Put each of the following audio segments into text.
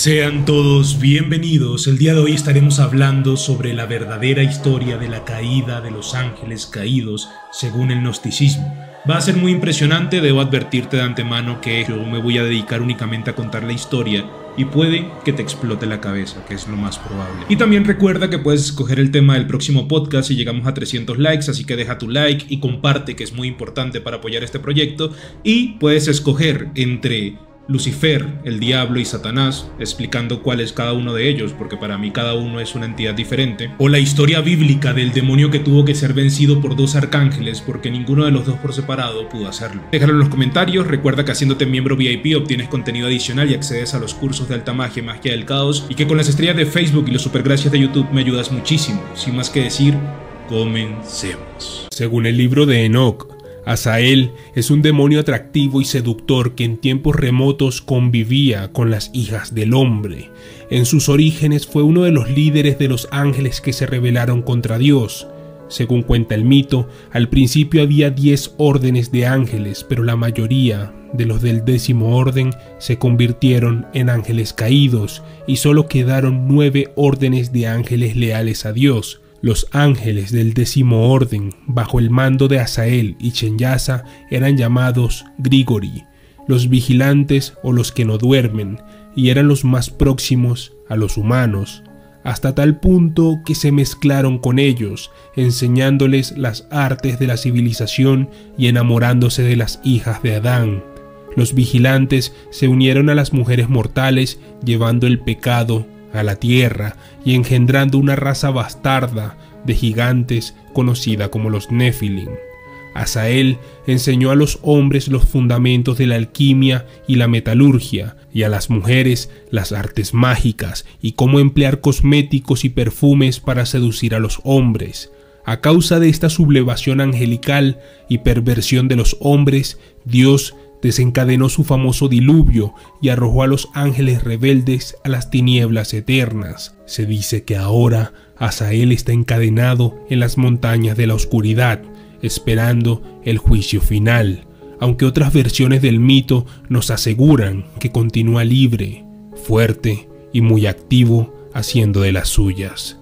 Sean todos bienvenidos. El día de hoy estaremos hablando sobre la verdadera historia de la caída de los ángeles caídos según el gnosticismo. Va a ser muy impresionante, debo advertirte de antemano que yo me voy a dedicar únicamente a contar la historia y puede que te explote la cabeza, que es lo más probable. Y también recuerda que puedes escoger el tema del próximo podcast si llegamos a 300 likes, así que deja tu like y comparte, que es muy importante para apoyar este proyecto. Y puedes escoger entre Lucifer, el diablo y Satanás, explicando cuál es cada uno de ellos, porque para mí cada uno es una entidad diferente, o la historia bíblica del demonio que tuvo que ser vencido por dos arcángeles porque ninguno de los dos por separado pudo hacerlo. Déjalo en los comentarios, recuerda que haciéndote miembro VIP obtienes contenido adicional y accedes a los cursos de alta magia, magia del caos, y que con las estrellas de Facebook y los supergracias de YouTube me ayudas muchísimo. Sin más que decir, comencemos. Según el libro de Enoch, Asael es un demonio atractivo y seductor que en tiempos remotos convivía con las hijas del hombre. En sus orígenes fue uno de los líderes de los ángeles que se rebelaron contra Dios. Según cuenta el mito, al principio había diez órdenes de ángeles, pero la mayoría de los del décimo orden se convirtieron en ángeles caídos y solo quedaron nueve órdenes de ángeles leales a Dios. Los ángeles del décimo orden, bajo el mando de Asael y Chenyasa, eran llamados Grigori, los vigilantes o los que no duermen, y eran los más próximos a los humanos, hasta tal punto que se mezclaron con ellos, enseñándoles las artes de la civilización y enamorándose de las hijas de Adán. Los vigilantes se unieron a las mujeres mortales, llevando el pecado a la tierra y engendrando una raza bastarda de gigantes conocida como los Nephilim. Asael enseñó a los hombres los fundamentos de la alquimia y la metalurgia, y a las mujeres las artes mágicas y cómo emplear cosméticos y perfumes para seducir a los hombres. A causa de esta sublevación angelical y perversión de los hombres, Dios desencadenó su famoso diluvio y arrojó a los ángeles rebeldes a las tinieblas eternas. Se dice que ahora Asael está encadenado en las montañas de la oscuridad, esperando el juicio final, aunque otras versiones del mito nos aseguran que continúa libre, fuerte y muy activo haciendo de las suyas.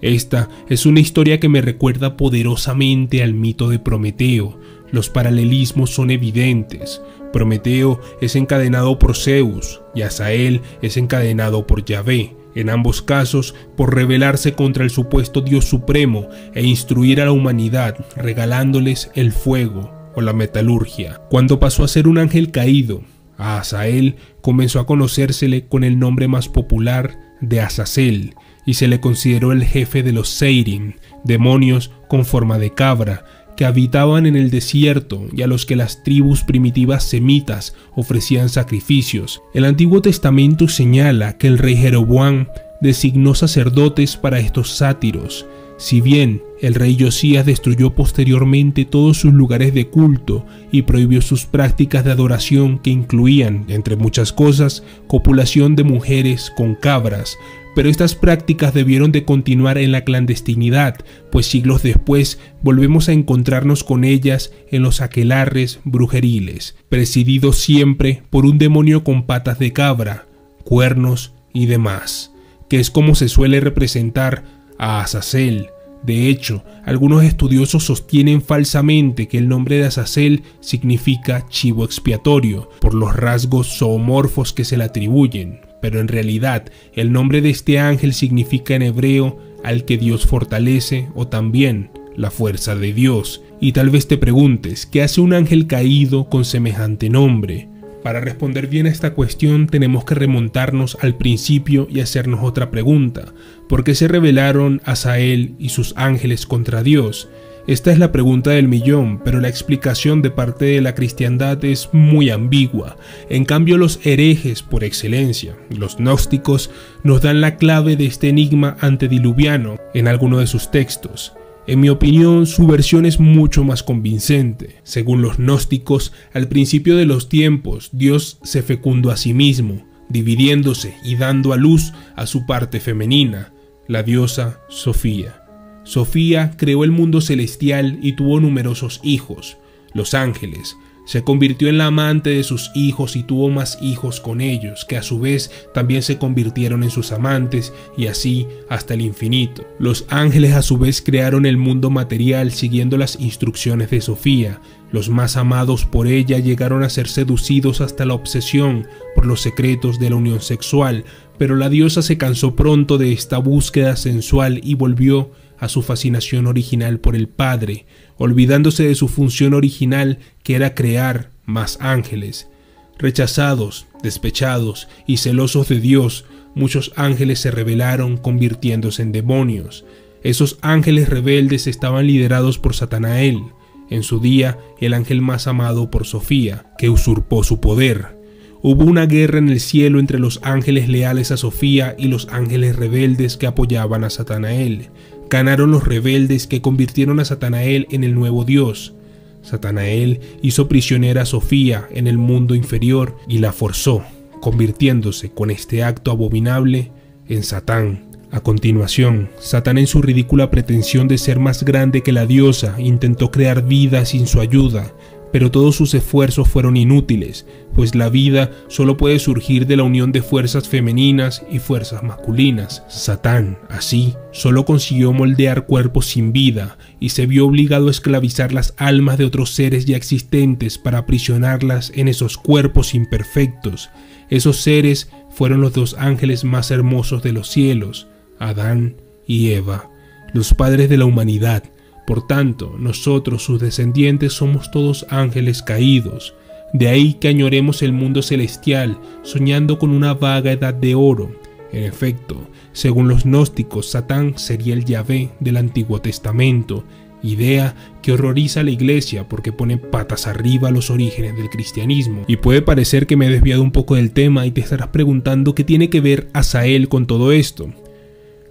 Esta es una historia que me recuerda poderosamente al mito de Prometeo. Los paralelismos son evidentes. Prometeo es encadenado por Zeus y Asael es encadenado por Yahvé, en ambos casos por rebelarse contra el supuesto Dios Supremo e instruir a la humanidad regalándoles el fuego o la metalurgia. Cuando pasó a ser un ángel caído, a Asael comenzó a conocérsele con el nombre más popular de Azazel y se le consideró el jefe de los Seirim, demonios con forma de cabra, que habitaban en el desierto y a los que las tribus primitivas semitas ofrecían sacrificios. El Antiguo Testamento señala que el rey Jeroboam designó sacerdotes para estos sátiros. Si bien el rey Josías destruyó posteriormente todos sus lugares de culto y prohibió sus prácticas de adoración que incluían, entre muchas cosas, copulación de mujeres con cabras, pero estas prácticas debieron de continuar en la clandestinidad, pues siglos después volvemos a encontrarnos con ellas en los aquelarres brujeriles, presididos siempre por un demonio con patas de cabra, cuernos y demás, que es como se suele representar a Azazel. De hecho, algunos estudiosos sostienen falsamente que el nombre de Azazel significa chivo expiatorio, por los rasgos zoomorfos que se le atribuyen, pero en realidad el nombre de este ángel significa en hebreo al que Dios fortalece o también la fuerza de Dios. Y tal vez te preguntes, ¿qué hace un ángel caído con semejante nombre? Para responder bien a esta cuestión tenemos que remontarnos al principio y hacernos otra pregunta. ¿Por qué se rebelaron Asael y sus ángeles contra Dios? Esta es la pregunta del millón, pero la explicación de parte de la cristiandad es muy ambigua. En cambio, los herejes por excelencia, los gnósticos, nos dan la clave de este enigma antediluviano en alguno de sus textos. En mi opinión, su versión es mucho más convincente. Según los gnósticos, al principio de los tiempos, Dios se fecundó a sí mismo, dividiéndose y dando a luz a su parte femenina, la diosa Sofía. Sofía creó el mundo celestial y tuvo numerosos hijos, los ángeles. Se convirtió en la amante de sus hijos y tuvo más hijos con ellos, que a su vez también se convirtieron en sus amantes y así hasta el infinito. Los ángeles a su vez crearon el mundo material siguiendo las instrucciones de Sofía. Los más amados por ella llegaron a ser seducidos hasta la obsesión por los secretos de la unión sexual, pero la diosa se cansó pronto de esta búsqueda sensual y volvió a su fascinación original por el Padre, olvidándose de su función original que era crear más ángeles. Rechazados, despechados y celosos de Dios, muchos ángeles se rebelaron convirtiéndose en demonios. Esos ángeles rebeldes estaban liderados por Satanael, en su día el ángel más amado por Sofía, que usurpó su poder. Hubo una guerra en el cielo entre los ángeles leales a Sofía y los ángeles rebeldes que apoyaban a Satanael. Ganaron los rebeldes que convirtieron a Satanael en el nuevo Dios. Satanael hizo prisionera a Sofía en el mundo inferior y la forzó, convirtiéndose con este acto abominable en Satán. A continuación, Satán en su ridícula pretensión de ser más grande que la diosa intentó crear vida sin su ayuda, pero todos sus esfuerzos fueron inútiles, pues la vida solo puede surgir de la unión de fuerzas femeninas y fuerzas masculinas. Satán, así, solo consiguió moldear cuerpos sin vida y se vio obligado a esclavizar las almas de otros seres ya existentes para aprisionarlas en esos cuerpos imperfectos. Esos seres fueron los dos ángeles más hermosos de los cielos, Adán y Eva, los padres de la humanidad, por tanto, nosotros, sus descendientes, somos todos ángeles caídos. De ahí que añoremos el mundo celestial, soñando con una vaga edad de oro. En efecto, según los gnósticos, Satán sería el Yahvé del Antiguo Testamento, idea que horroriza a la iglesia porque pone patas arriba los orígenes del cristianismo. Y puede parecer que me he desviado un poco del tema y te estarás preguntando qué tiene que ver Asael con todo esto.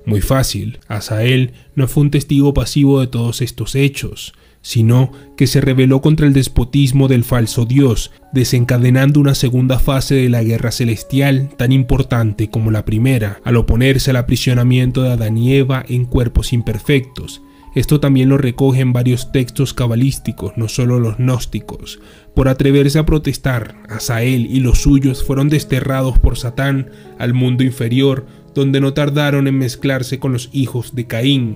Muy fácil, Asael no fue un testigo pasivo de todos estos hechos, sino que se rebeló contra el despotismo del falso Dios, desencadenando una segunda fase de la guerra celestial tan importante como la primera, al oponerse al aprisionamiento de Adán y Eva en cuerpos imperfectos. Esto también lo recogen varios textos cabalísticos, no solo los gnósticos. Por atreverse a protestar, Asael y los suyos fueron desterrados por Satán al mundo inferior, donde no tardaron en mezclarse con los hijos de Caín.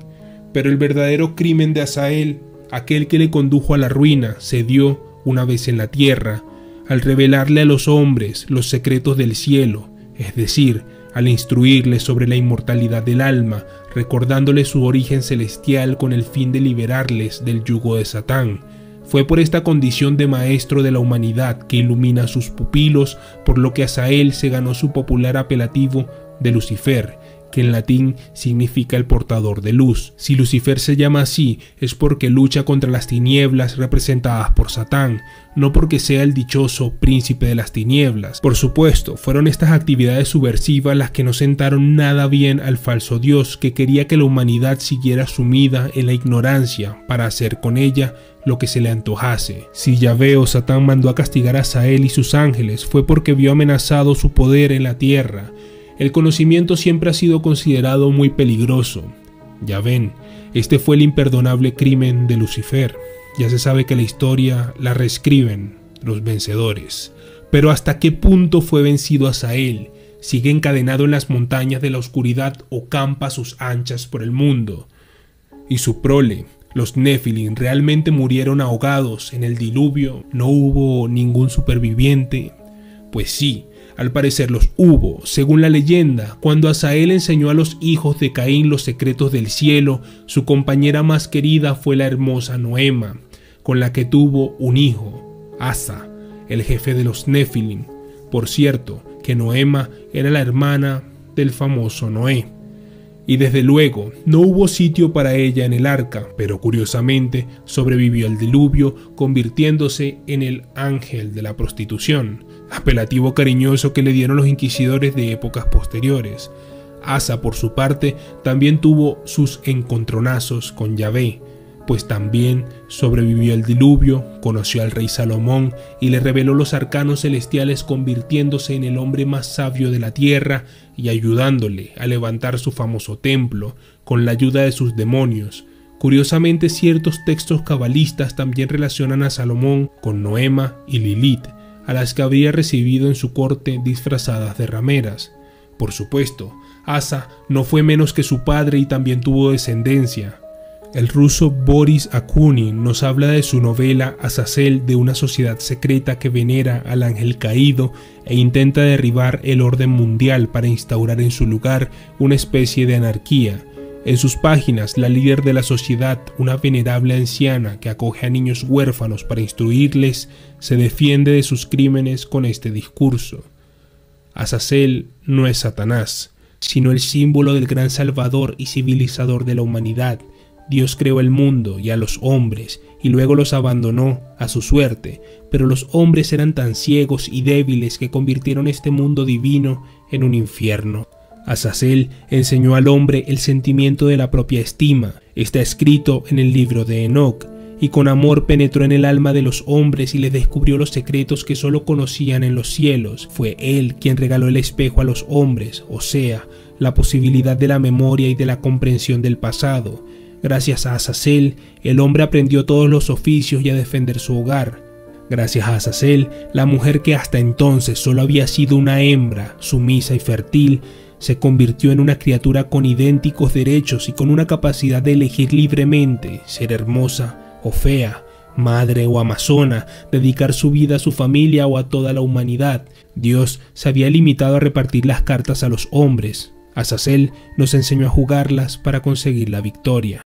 Pero el verdadero crimen de Asael, aquel que le condujo a la ruina, se dio una vez en la tierra, al revelarle a los hombres los secretos del cielo, es decir, al instruirles sobre la inmortalidad del alma, recordándoles su origen celestial con el fin de liberarles del yugo de Satán. Fue por esta condición de maestro de la humanidad que ilumina a sus pupilos, por lo que Asael se ganó su popular apelativo de Lucifer, que en latín significa el portador de luz. Si Lucifer se llama así es porque lucha contra las tinieblas representadas por Satán, no porque sea el dichoso príncipe de las tinieblas. Por supuesto, fueron estas actividades subversivas las que no sentaron nada bien al falso Dios que quería que la humanidad siguiera sumida en la ignorancia para hacer con ella lo que se le antojase. Si Yahvé o Satán mandó a castigar a Sael y sus ángeles fue porque vio amenazado su poder en la tierra el conocimiento siempre ha sido considerado muy peligroso. Ya ven, este fue el imperdonable crimen de Lucifer. Ya se sabe que la historia la reescriben los vencedores. Pero ¿hasta qué punto fue vencido Asael? ¿Sigue encadenado en las montañas de la oscuridad o campa sus anchas por el mundo? Y su prole, los Nephilim, realmente murieron ahogados en el diluvio. ¿No hubo ningún superviviente? Pues sí, al parecer los hubo, según la leyenda, cuando Asael enseñó a los hijos de Caín los secretos del cielo, su compañera más querida fue la hermosa Noema, con la que tuvo un hijo, Asa, el jefe de los Nephilim. Por cierto, que Noema era la hermana del famoso Noé. Y desde luego no hubo sitio para ella en el arca, pero curiosamente sobrevivió al diluvio convirtiéndose en el ángel de la prostitución, apelativo cariñoso que le dieron los inquisidores de épocas posteriores. Asa, por su parte, también tuvo sus encontronazos con Yahvé, pues también sobrevivió al diluvio, conoció al rey Salomón y le reveló los arcanos celestiales convirtiéndose en el hombre más sabio de la tierra y ayudándole a levantar su famoso templo con la ayuda de sus demonios, Curiosamente, ciertos textos cabalistas también relacionan a Salomón con Noema y Lilith, a las que habría recibido en su corte disfrazadas de rameras. Por supuesto, Asa no fue menos que su padre y también tuvo descendencia. El ruso Boris Akunin nos habla de su novela Azazel de una sociedad secreta que venera al ángel caído e intenta derribar el orden mundial para instaurar en su lugar una especie de anarquía, en sus páginas, la líder de la sociedad, una venerable anciana que acoge a niños huérfanos para instruirles, se defiende de sus crímenes con este discurso. Azazel no es Satanás, sino el símbolo del gran salvador y civilizador de la humanidad. Dios creó el mundo y a los hombres, y luego los abandonó a su suerte, pero los hombres eran tan ciegos y débiles que convirtieron este mundo divino en un infierno. Azazel enseñó al hombre el sentimiento de la propia estima. Está escrito en el libro de Enoch, y con amor penetró en el alma de los hombres y les descubrió los secretos que solo conocían en los cielos. Fue él quien regaló el espejo a los hombres, o sea, la posibilidad de la memoria y de la comprensión del pasado. Gracias a Azazel, el hombre aprendió todos los oficios y a defender su hogar. Gracias a Azazel, la mujer que hasta entonces solo había sido una hembra, sumisa y fértil, se convirtió en una criatura con idénticos derechos y con una capacidad de elegir libremente ser hermosa o fea, madre o amazona, dedicar su vida a su familia o a toda la humanidad. Dios se había limitado a repartir las cartas a los hombres. Azazel nos enseñó a jugarlas para conseguir la victoria.